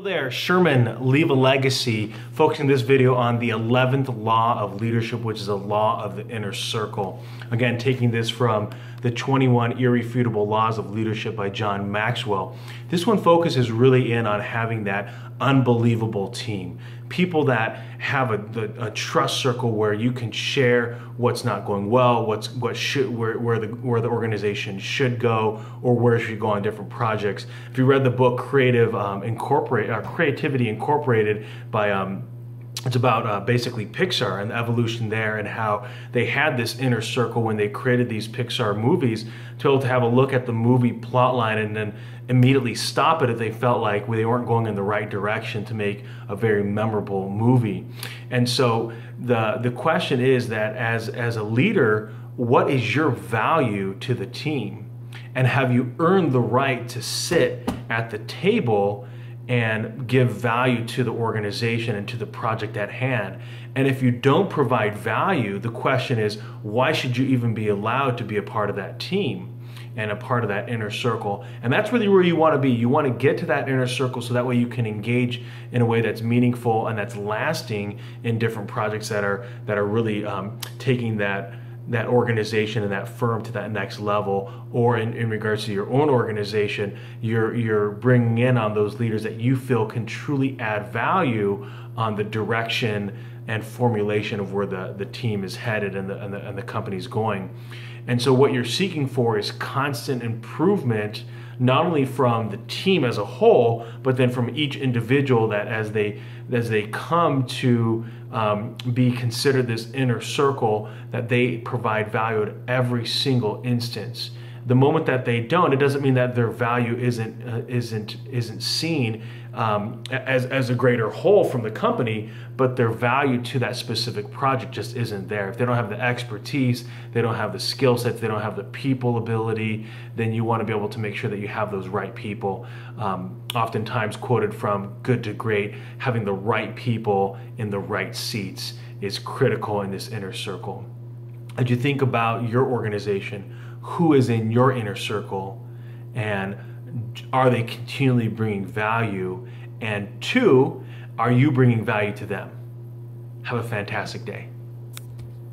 there, Sherman, Leave a Legacy, focusing this video on the 11th law of leadership, which is a law of the inner circle. Again, taking this from the 21 Irrefutable Laws of Leadership by John Maxwell. This one focuses really in on having that unbelievable team. People that have a, a, trust circle where you can share what's not going well, what's what should where, where the where the organization should go, or where should go on different projects. If you read the book Creative um, Incorporate, uh, Creativity Incorporated by um, it's about uh, basically Pixar and the evolution there and how they had this inner circle when they created these Pixar movies to be able to have a look at the movie plot line and then immediately stop it if they felt like they weren't going in the right direction to make a very memorable movie. And so the the question is that as as a leader, what is your value to the team? And have you earned the right to sit at the table and give value to the organization and to the project at hand. And if you don't provide value, the question is why should you even be allowed to be a part of that team? and a part of that inner circle. And that's really where you want to be. You want to get to that inner circle so that way you can engage in a way that's meaningful and that's lasting in different projects that are that are really um, taking that that organization and that firm to that next level or in, in regards to your own organization you're you're bringing in on those leaders that you feel can truly add value on the direction and formulation of where the, the team is headed and the, and the, and the company's going and so what you're seeking for is constant improvement not only from the team as a whole, but then from each individual that as they as they come to um, be considered this inner circle, that they provide value at every single instance. The moment that they don't, it doesn't mean that their value isn't uh, isn't isn't seen um, as, as a greater whole from the company, but their value to that specific project just isn't there. If they don't have the expertise, they don't have the skill sets, they don't have the people ability, then you want to be able to make sure that you have those right people. Um, oftentimes quoted from good to great, having the right people in the right seats is critical in this inner circle. As you think about your organization, who is in your inner circle and are they continually bringing value? And two, are you bringing value to them? Have a fantastic day.